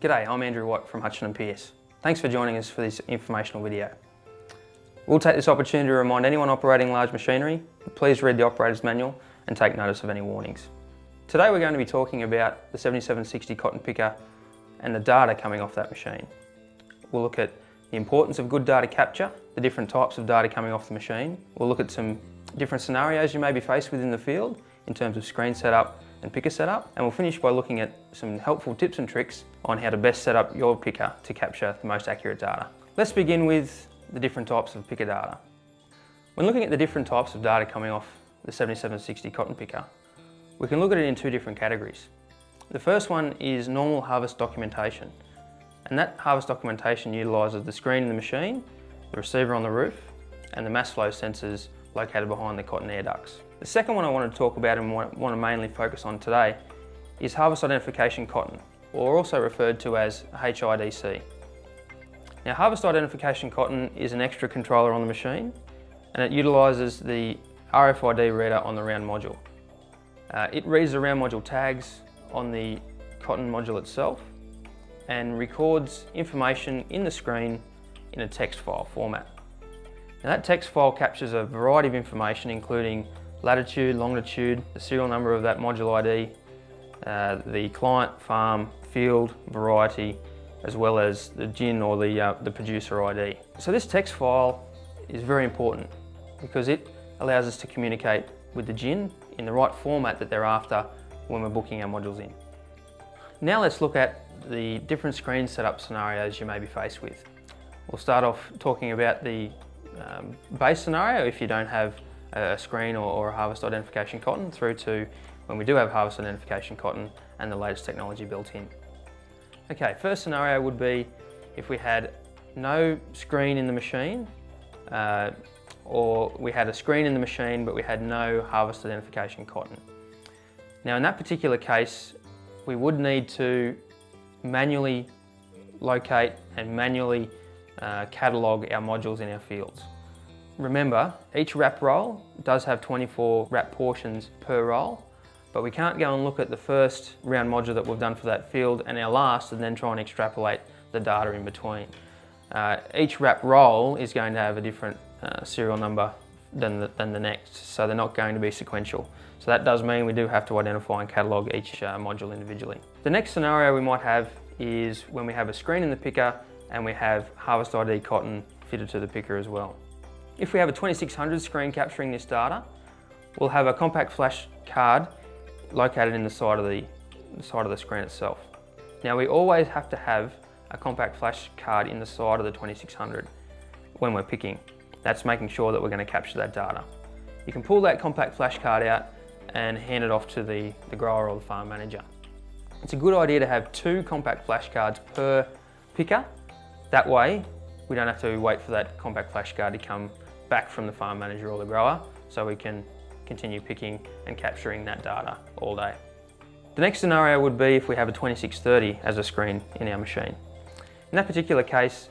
G'day, I'm Andrew Watt from Hutcheon & Pearce. Thanks for joining us for this informational video. We'll take this opportunity to remind anyone operating large machinery, please read the operator's manual and take notice of any warnings. Today we're going to be talking about the 7760 cotton picker and the data coming off that machine. We'll look at the importance of good data capture, the different types of data coming off the machine. We'll look at some different scenarios you may be faced with in the field in terms of screen setup and picker setup. And we'll finish by looking at some helpful tips and tricks on how to best set up your picker to capture the most accurate data. Let's begin with the different types of picker data. When looking at the different types of data coming off the 7760 cotton picker, we can look at it in two different categories. The first one is normal harvest documentation. And that harvest documentation utilises the screen in the machine, the receiver on the roof, and the mass flow sensors located behind the cotton air ducts. The second one I want to talk about and want to mainly focus on today is harvest identification cotton, or also referred to as HIDC. Now harvest identification cotton is an extra controller on the machine and it utilises the RFID reader on the round module. Uh, it reads the round module tags on the cotton module itself and records information in the screen in a text file format. Now that text file captures a variety of information including latitude, longitude, the serial number of that module ID, uh, the client, farm, field, variety, as well as the GIN or the, uh, the producer ID. So this text file is very important because it allows us to communicate with the GIN in the right format that they're after when we're booking our modules in. Now let's look at the different screen setup scenarios you may be faced with. We'll start off talking about the um, base scenario if you don't have a screen or, or a harvest identification cotton through to when we do have harvest identification cotton and the latest technology built in. Okay, first scenario would be if we had no screen in the machine uh, or we had a screen in the machine but we had no harvest identification cotton. Now in that particular case we would need to manually locate and manually uh, catalogue our modules in our fields. Remember, each wrap roll does have 24 wrap portions per roll, but we can't go and look at the first round module that we've done for that field and our last and then try and extrapolate the data in between. Uh, each wrap roll is going to have a different uh, serial number than the, than the next, so they're not going to be sequential. So that does mean we do have to identify and catalogue each uh, module individually. The next scenario we might have is when we have a screen in the picker and we have Harvest ID cotton fitted to the picker as well. If we have a 2600 screen capturing this data, we'll have a compact flash card located in the side of the, the side of the screen itself. Now we always have to have a compact flash card in the side of the 2600 when we're picking. That's making sure that we're going to capture that data. You can pull that compact flash card out and hand it off to the, the grower or the farm manager. It's a good idea to have two compact flash cards per picker. That way, we don't have to wait for that compact flash card to come back from the farm manager or the grower so we can continue picking and capturing that data all day. The next scenario would be if we have a 2630 as a screen in our machine. In that particular case,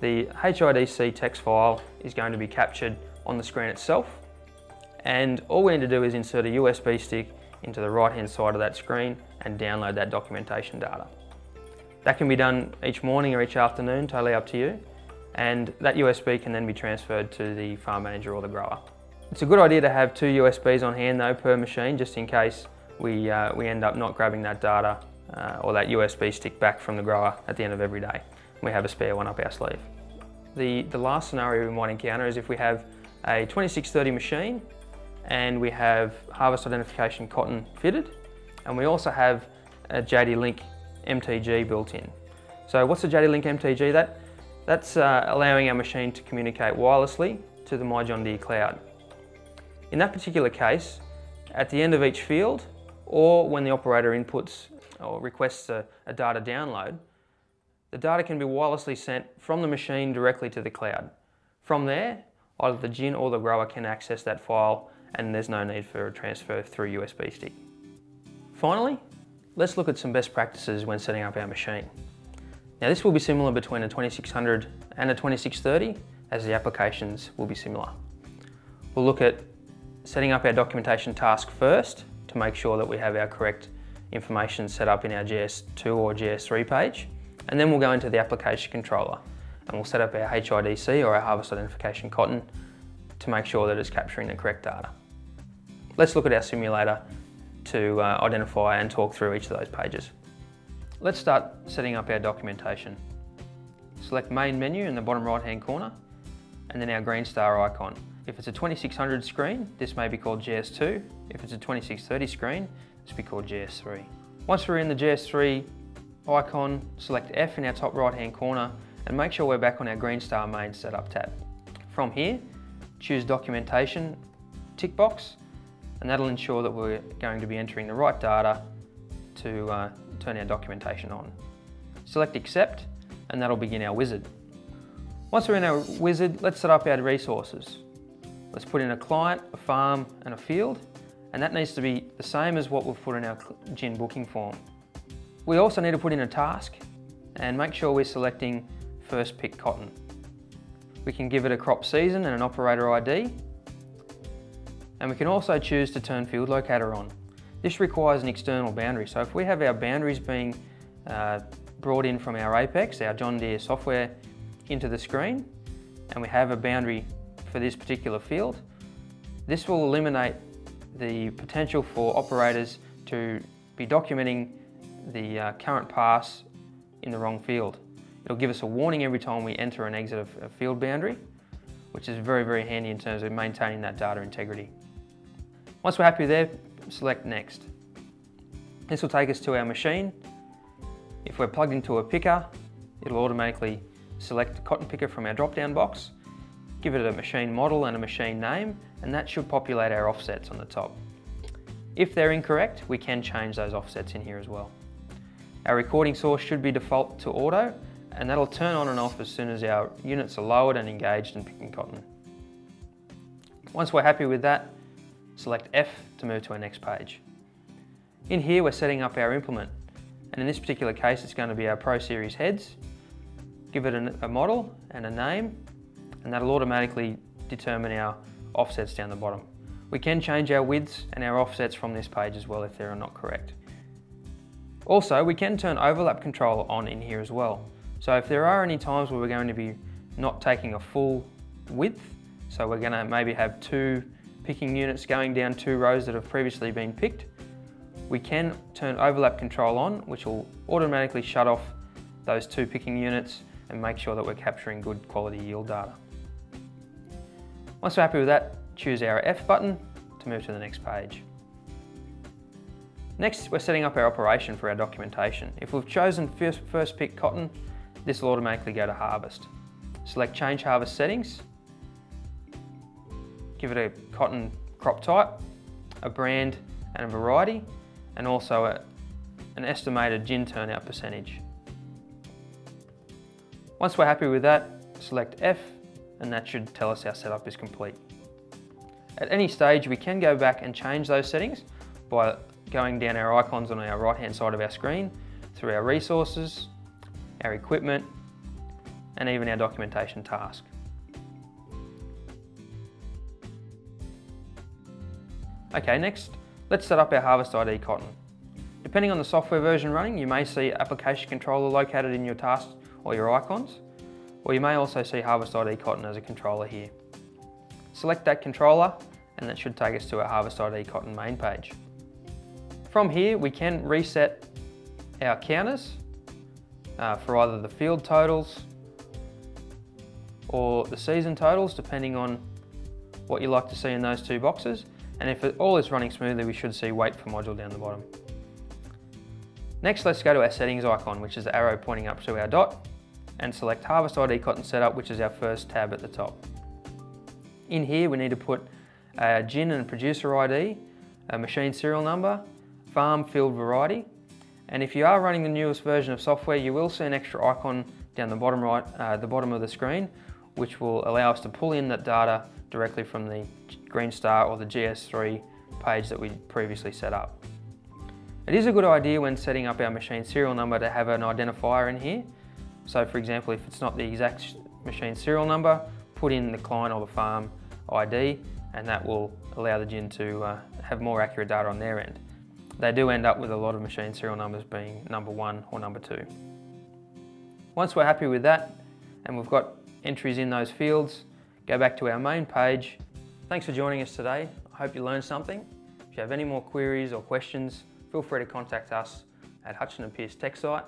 the HIDC text file is going to be captured on the screen itself and all we need to do is insert a USB stick into the right hand side of that screen and download that documentation data. That can be done each morning or each afternoon, totally up to you and that USB can then be transferred to the farm manager or the grower. It's a good idea to have two USBs on hand though per machine just in case we, uh, we end up not grabbing that data uh, or that USB stick back from the grower at the end of every day. We have a spare one up our sleeve. The, the last scenario we might encounter is if we have a 2630 machine and we have harvest identification cotton fitted and we also have a JD Link MTG built in. So what's a JD Link MTG? That that's uh, allowing our machine to communicate wirelessly to the My John Deere cloud. In that particular case, at the end of each field, or when the operator inputs or requests a, a data download, the data can be wirelessly sent from the machine directly to the cloud. From there, either the GIN or the grower can access that file and there's no need for a transfer through USB stick. Finally, let's look at some best practices when setting up our machine. Now this will be similar between a 2600 and a 2630 as the applications will be similar. We'll look at setting up our documentation task first to make sure that we have our correct information set up in our GS2 or GS3 page And then we'll go into the application controller and we'll set up our HIDC or our harvest identification cotton to make sure that it's capturing the correct data. Let's look at our simulator to uh, identify and talk through each of those pages. Let's start setting up our documentation. Select main menu in the bottom right hand corner and then our Greenstar icon. If it's a 2600 screen, this may be called GS2. If it's a 2630 screen, this will be called GS3. Once we're in the GS3 icon, select F in our top right hand corner and make sure we're back on our Greenstar main setup tab. From here, choose documentation tick box and that'll ensure that we're going to be entering the right data to uh, turn our documentation on. Select accept and that'll begin our wizard. Once we're in our wizard, let's set up our resources. Let's put in a client, a farm and a field and that needs to be the same as what we've put in our gin booking form. We also need to put in a task and make sure we're selecting first pick cotton. We can give it a crop season and an operator ID and we can also choose to turn field locator on. This requires an external boundary so if we have our boundaries being uh, brought in from our Apex, our John Deere software into the screen and we have a boundary for this particular field. This will eliminate the potential for operators to be documenting the uh, current pass in the wrong field. It'll give us a warning every time we enter and exit a, a field boundary, which is very, very handy in terms of maintaining that data integrity. Once we're happy there, select Next. This will take us to our machine. If we're plugged into a picker, it'll automatically select the cotton picker from our drop-down box give it a machine model and a machine name, and that should populate our offsets on the top. If they're incorrect, we can change those offsets in here as well. Our recording source should be default to auto, and that'll turn on and off as soon as our units are lowered and engaged in picking cotton. Once we're happy with that, select F to move to our next page. In here, we're setting up our implement, and in this particular case, it's going to be our Pro Series heads. Give it a model and a name, and that'll automatically determine our offsets down the bottom. We can change our widths and our offsets from this page as well if they're not correct. Also, we can turn overlap control on in here as well. So if there are any times where we're going to be not taking a full width, so we're going to maybe have two picking units going down two rows that have previously been picked, we can turn overlap control on, which will automatically shut off those two picking units and make sure that we're capturing good quality yield data. Once we're happy with that, choose our F button to move to the next page. Next, we're setting up our operation for our documentation. If we've chosen first, first pick cotton, this will automatically go to harvest. Select change harvest settings, give it a cotton crop type, a brand and a variety, and also a, an estimated gin turnout percentage. Once we're happy with that, select F and that should tell us our setup is complete. At any stage, we can go back and change those settings by going down our icons on our right hand side of our screen through our resources, our equipment, and even our documentation task. Okay, next, let's set up our Harvest ID cotton. Depending on the software version running, you may see application controller located in your tasks or your icons or you may also see Harvest ID Cotton as a controller here. Select that controller and that should take us to our Harvest ID Cotton main page. From here we can reset our counters uh, for either the field totals or the season totals depending on what you like to see in those two boxes and if it all is running smoothly we should see wait for module down the bottom. Next let's go to our settings icon which is the arrow pointing up to our dot and select Harvest ID Cotton Setup, which is our first tab at the top. In here, we need to put a gin and producer ID, a machine serial number, farm field variety, and if you are running the newest version of software, you will see an extra icon down the bottom right, uh, the bottom of the screen, which will allow us to pull in that data directly from the Greenstar or the GS3 page that we previously set up. It is a good idea when setting up our machine serial number to have an identifier in here so for example, if it's not the exact machine serial number, put in the client or the farm ID and that will allow the gin to uh, have more accurate data on their end. They do end up with a lot of machine serial numbers being number one or number two. Once we're happy with that and we've got entries in those fields, go back to our main page. Thanks for joining us today. I hope you learned something. If you have any more queries or questions, feel free to contact us at Hutcheon & Pearce TecSight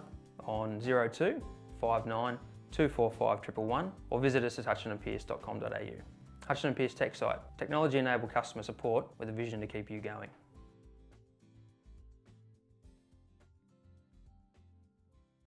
on 02 59 245 or visit us at hutcheonpearce.com.au. Hutchinson Pearce TecSight, technology enabled customer support with a vision to keep you going.